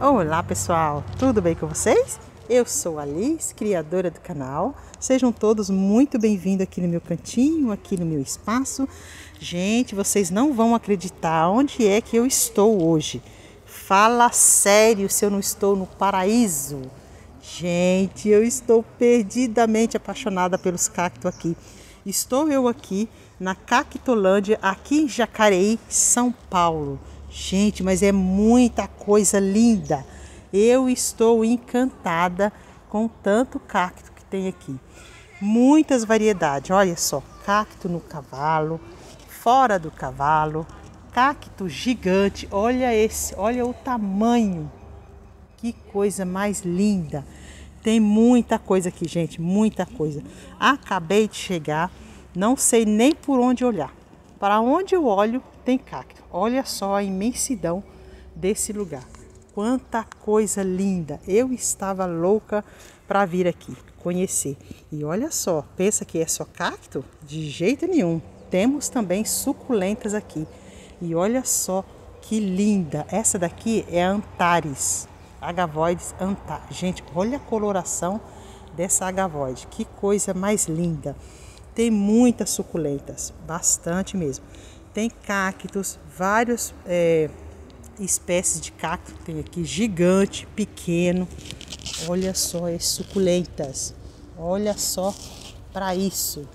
Olá pessoal, tudo bem com vocês? Eu sou a Liz, criadora do canal. Sejam todos muito bem-vindos aqui no meu cantinho, aqui no meu espaço. Gente, vocês não vão acreditar onde é que eu estou hoje. Fala sério se eu não estou no paraíso. Gente, eu estou perdidamente apaixonada pelos cactos aqui. Estou eu aqui na Cactolândia, aqui em Jacareí, São Paulo. Gente, mas é muita coisa linda. Eu estou encantada com tanto cacto que tem aqui. Muitas variedades. Olha só, cacto no cavalo, fora do cavalo, cacto gigante. Olha esse, olha o tamanho. Que coisa mais linda. Tem muita coisa aqui, gente, muita coisa. Acabei de chegar, não sei nem por onde olhar. Para onde eu olho, tem cacto. Olha só a imensidão desse lugar. Quanta coisa linda. Eu estava louca para vir aqui conhecer. E olha só, pensa que é só cacto? De jeito nenhum. Temos também suculentas aqui. E olha só que linda. Essa daqui é a Antares. Agavoides Antares. Gente, olha a coloração dessa agavoide. Que coisa mais linda. Tem muitas suculentas, bastante mesmo. Tem cactos, várias é, espécies de cacto. Tem aqui gigante, pequeno. Olha só as suculentas. Olha só para isso.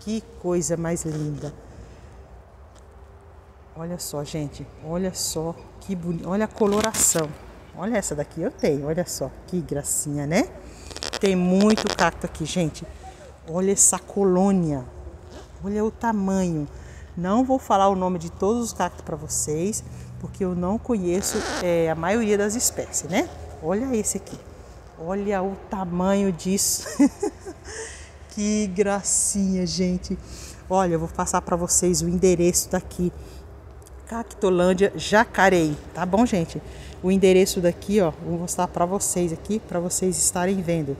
Que coisa mais linda. Olha só, gente. Olha só que bonito. Olha a coloração. Olha essa daqui eu tenho. Olha só que gracinha, né? Tem muito cacto aqui, gente. Olha essa colônia. Olha o tamanho. Não vou falar o nome de todos os cactos para vocês, porque eu não conheço é, a maioria das espécies, né? Olha esse aqui. Olha o tamanho disso. que gracinha, gente. Olha, eu vou passar para vocês o endereço daqui. Cactolândia Jacareí, tá bom, gente? O endereço daqui, ó, vou mostrar para vocês aqui, para vocês estarem vendo.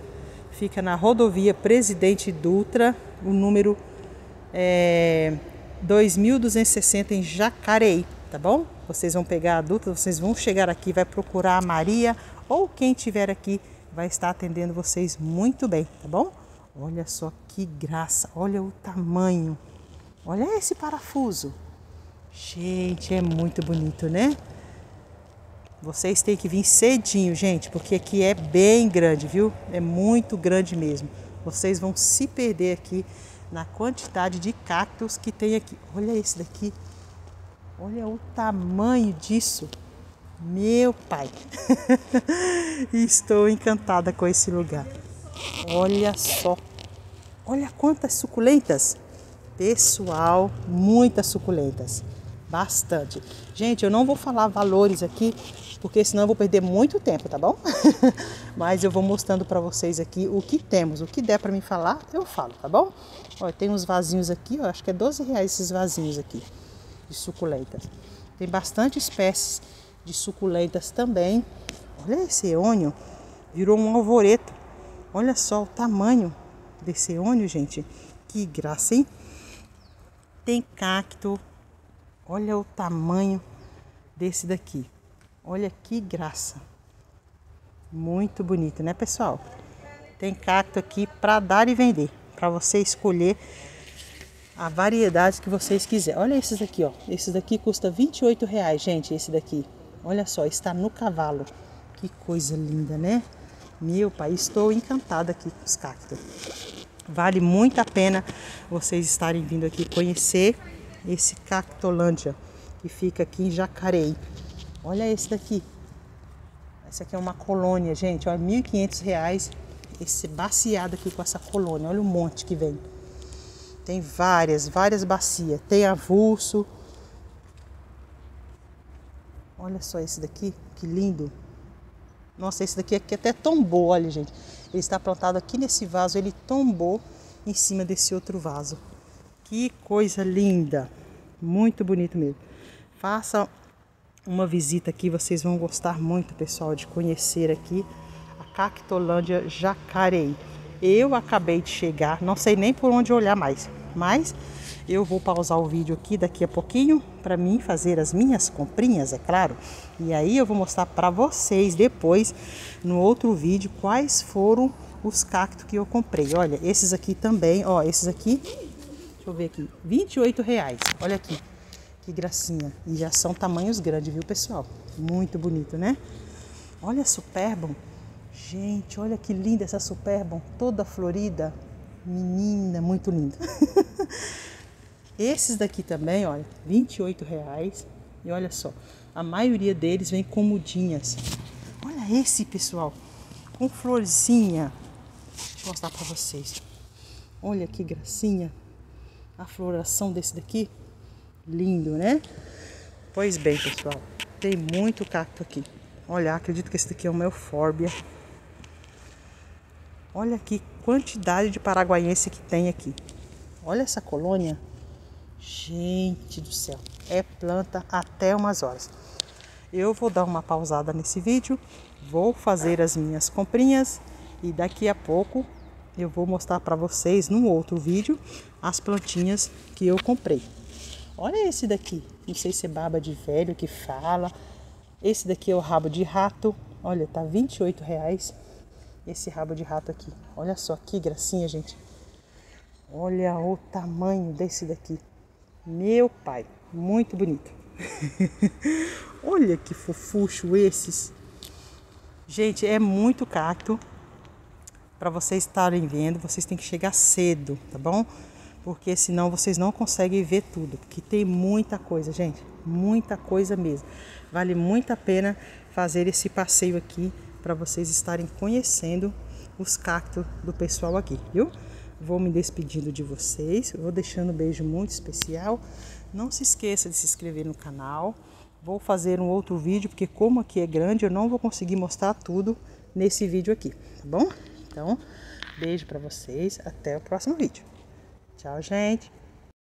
Fica na rodovia Presidente Dutra, o número é, 2260 em Jacareí, tá bom? Vocês vão pegar a Dutra, vocês vão chegar aqui, vai procurar a Maria ou quem estiver aqui vai estar atendendo vocês muito bem, tá bom? Olha só que graça, olha o tamanho. Olha esse parafuso. Gente, é muito bonito, né? Vocês têm que vir cedinho, gente, porque aqui é bem grande, viu? É muito grande mesmo. Vocês vão se perder aqui na quantidade de cactos que tem aqui. Olha esse daqui. Olha o tamanho disso. Meu pai. Estou encantada com esse lugar. Olha só. Olha quantas suculentas. Pessoal, muitas suculentas. Bastante. Gente, eu não vou falar valores aqui, porque senão eu vou perder muito tempo, tá bom? Mas eu vou mostrando para vocês aqui o que temos, o que der para me falar, eu falo, tá bom? Olha, tem uns vasinhos aqui, ó, acho que é 12 reais esses vasinhos aqui de suculentas. Tem bastante espécies de suculentas também. Olha esse eônio, virou um alvoreto. Olha só o tamanho desse eônio, gente. Que graça, hein? Tem cacto. Olha o tamanho desse daqui. Olha que graça. Muito bonito, né, pessoal? Tem cacto aqui para dar e vender, para você escolher a variedade que vocês quiserem. Olha esses aqui, ó. Esse daqui custa 28 reais, gente, esse daqui. Olha só, está no cavalo. Que coisa linda, né? Meu pai, estou encantada aqui com os cactos. Vale muito a pena vocês estarem vindo aqui conhecer esse Cactolândia, que fica aqui em Jacareí. Olha esse daqui. Esse aqui é uma colônia, gente. Olha, R$ 1.500 esse baciado aqui com essa colônia. Olha o monte que vem. Tem várias, várias bacias. Tem avulso. Olha só esse daqui, que lindo. Nossa, esse daqui aqui até tombou, olha, gente. Ele está plantado aqui nesse vaso, ele tombou em cima desse outro vaso. Que coisa linda. Muito bonito mesmo. Faça uma visita aqui, vocês vão gostar muito, pessoal, de conhecer aqui a Cactolândia Jacareí. Eu acabei de chegar, não sei nem por onde olhar mais, mas Eu vou pausar o vídeo aqui daqui a pouquinho para mim fazer as minhas comprinhas, é claro. E aí eu vou mostrar para vocês depois no outro vídeo quais foram os cactos que eu comprei. Olha, esses aqui também, ó, esses aqui, deixa eu ver aqui, 28 reais. Olha aqui, que gracinha. E já são tamanhos grandes, viu, pessoal? Muito bonito, né? Olha a Superbon. Gente, olha que linda essa Superbon, toda florida. Menina, muito linda. Esses daqui também, olha, 28 reais. E olha só, a maioria deles vem com mudinhas. Olha esse, pessoal, com florzinha. Deixa eu mostrar para vocês. Olha que gracinha. A floração desse daqui. Lindo, né? Pois bem, pessoal, tem muito cacto aqui. Olha, acredito que esse daqui é o meu Forbia. Olha que quantidade de paraguaiense que tem aqui. Olha essa colônia. Gente do céu, é planta até umas horas. Eu vou dar uma pausada nesse vídeo, vou fazer as minhas comprinhas e daqui a pouco eu vou mostrar para vocês num outro vídeo as plantinhas que eu comprei. Olha esse daqui, não sei se é baba de velho que fala. Esse daqui é o rabo de rato, olha, tá 28 reais esse rabo de rato aqui. Olha só que gracinha, gente. Olha o tamanho desse daqui. Meu pai, muito bonito. Olha que fofucho esses. Gente, é muito cacto. Para vocês estarem vendo, vocês têm que chegar cedo, tá bom? Porque senão vocês não conseguem ver tudo. Porque tem muita coisa, gente. Muita coisa mesmo. Vale muito a pena fazer esse passeio aqui para vocês estarem conhecendo os cactos do pessoal aqui, viu? Vou me despedindo de vocês, vou deixando um beijo muito especial. Não se esqueça de se inscrever no canal. Vou fazer um outro vídeo, porque como aqui é grande, eu não vou conseguir mostrar tudo nesse vídeo aqui, tá bom? Então, beijo para vocês, até o próximo vídeo. Tchau, gente!